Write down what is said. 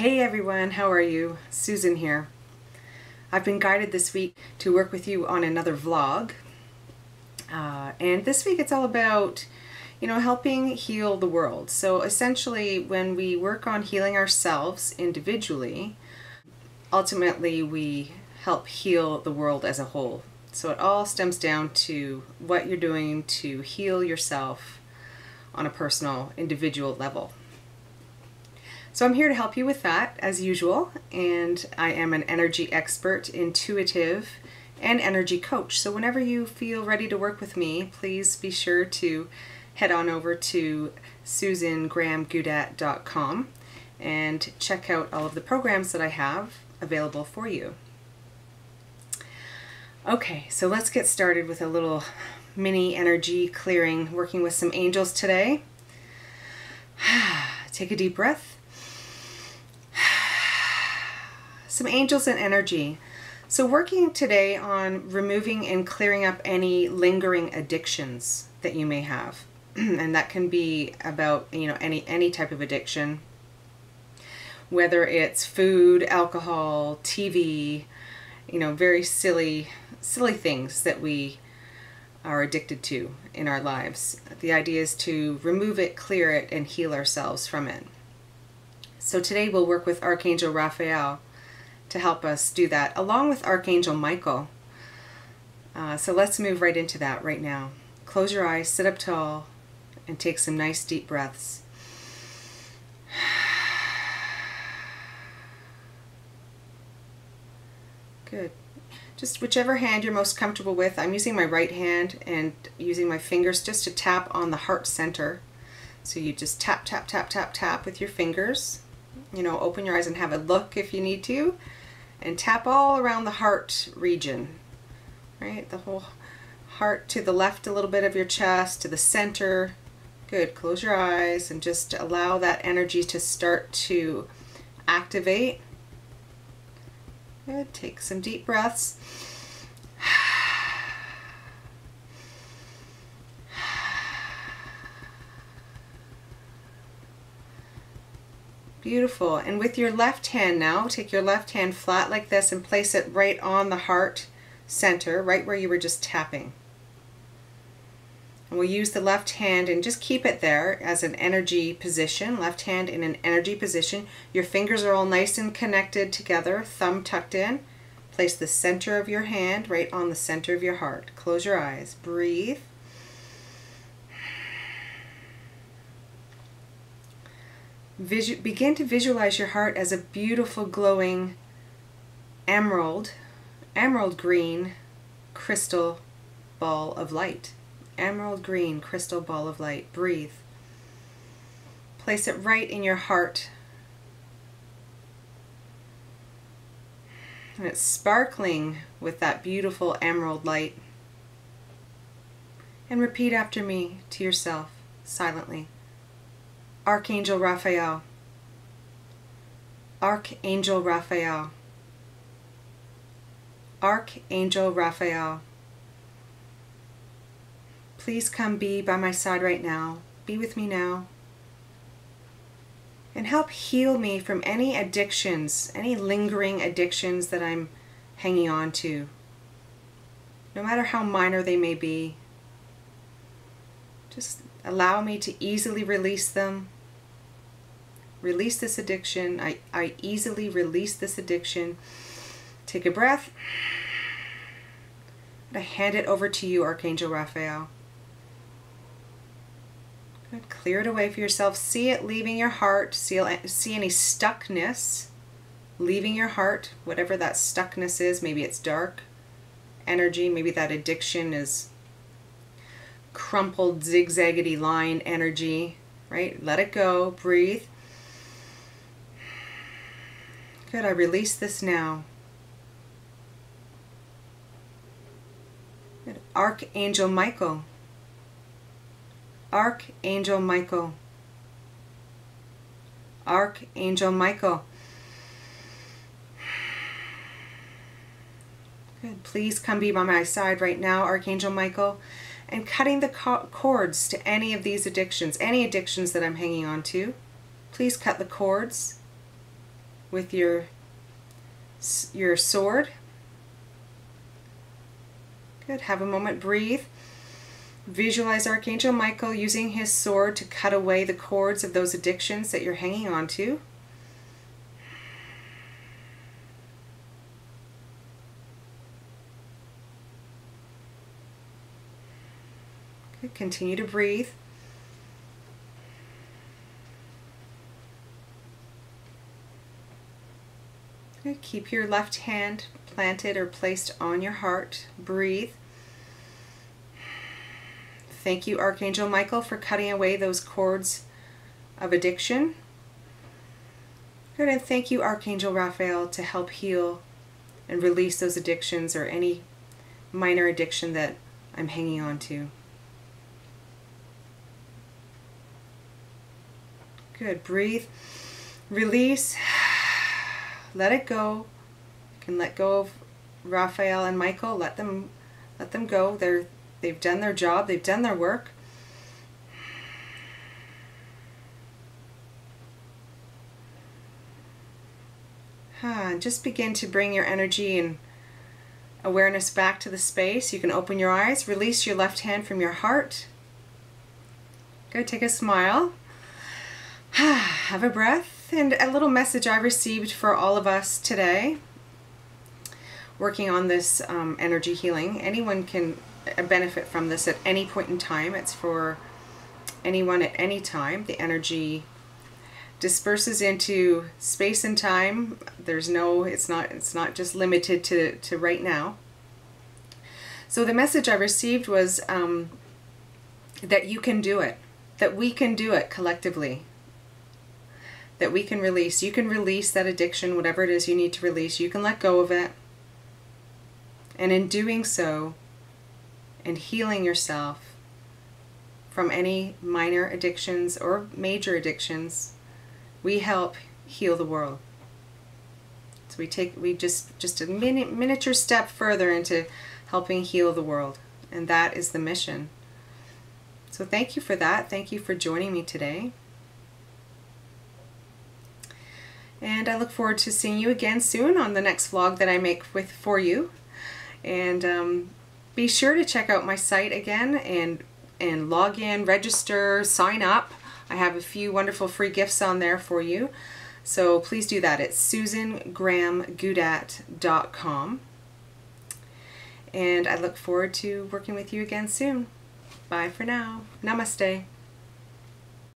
Hey everyone, how are you? Susan here. I've been guided this week to work with you on another vlog. Uh, and this week it's all about, you know, helping heal the world. So essentially, when we work on healing ourselves individually, ultimately we help heal the world as a whole. So it all stems down to what you're doing to heal yourself on a personal, individual level. So I'm here to help you with that as usual, and I am an energy expert, intuitive, and energy coach. So whenever you feel ready to work with me, please be sure to head on over to susangrahamguddat.com and check out all of the programs that I have available for you. Okay, so let's get started with a little mini energy clearing, working with some angels today. Take a deep breath. Some angels and energy. So working today on removing and clearing up any lingering addictions that you may have. and that can be about, you know, any any type of addiction. Whether it's food, alcohol, TV, you know, very silly silly things that we are addicted to in our lives. The idea is to remove it, clear it, and heal ourselves from it. So today we'll work with Archangel Raphael to help us do that, along with Archangel Michael. Uh, so let's move right into that right now. Close your eyes, sit up tall, and take some nice deep breaths. Good just whichever hand you're most comfortable with. I'm using my right hand and using my fingers just to tap on the heart center. So you just tap, tap, tap, tap, tap with your fingers. You know, open your eyes and have a look if you need to. And tap all around the heart region, right? The whole heart to the left a little bit of your chest, to the center. Good, close your eyes and just allow that energy to start to activate Good. Take some deep breaths. Beautiful. And with your left hand now, take your left hand flat like this and place it right on the heart center, right where you were just tapping. And we'll use the left hand and just keep it there as an energy position, left hand in an energy position. Your fingers are all nice and connected together, thumb tucked in. Place the center of your hand right on the center of your heart. Close your eyes. Breathe. Visu begin to visualize your heart as a beautiful glowing emerald, emerald green crystal ball of light emerald green crystal ball of light. Breathe. Place it right in your heart. And it's sparkling with that beautiful emerald light. And repeat after me to yourself silently. Archangel Raphael. Archangel Raphael. Archangel Raphael. Please come be by my side right now. Be with me now. And help heal me from any addictions, any lingering addictions that I'm hanging on to. No matter how minor they may be. Just allow me to easily release them. Release this addiction. I, I easily release this addiction. Take a breath. I hand it over to you, Archangel Raphael. Good. Clear it away for yourself. See it leaving your heart. See, see any stuckness leaving your heart, whatever that stuckness is. Maybe it's dark energy. Maybe that addiction is crumpled, zigzaggedy line energy, right? Let it go. Breathe. Good. I release this now. Good. Archangel Michael Archangel Michael. Archangel Michael. Good. Please come be by my side right now, Archangel Michael, and cutting the cords to any of these addictions, any addictions that I'm hanging on to. Please cut the cords. with your your sword. Good. Have a moment. Breathe. Visualize Archangel Michael using his sword to cut away the cords of those addictions that you're hanging on to. Continue to breathe. Good. Keep your left hand planted or placed on your heart. Breathe. Thank you, Archangel Michael, for cutting away those cords of addiction. Good, and thank you, Archangel Raphael, to help heal and release those addictions or any minor addiction that I'm hanging on to. Good, breathe, release, let it go. You can let go of Raphael and Michael, let them let them go. They're They've done their job, they've done their work. Huh, just begin to bring your energy and awareness back to the space. You can open your eyes, release your left hand from your heart. Good, take a smile. Have a breath and a little message I received for all of us today working on this um, energy healing. Anyone can benefit from this at any point in time. It's for anyone at any time. The energy disperses into space and time. There's no, it's not, it's not just limited to, to right now. So the message I received was um, that you can do it, that we can do it collectively, that we can release. You can release that addiction, whatever it is you need to release. You can let go of it. And in doing so, and healing yourself from any minor addictions or major addictions, we help heal the world. So we take we just just a mini, miniature step further into helping heal the world, and that is the mission. So thank you for that. Thank you for joining me today. And I look forward to seeing you again soon on the next vlog that I make with for you. And um, be sure to check out my site again and, and log in, register, sign up. I have a few wonderful free gifts on there for you. So please do that. It's susangrahamguddat.com. And I look forward to working with you again soon. Bye for now. Namaste.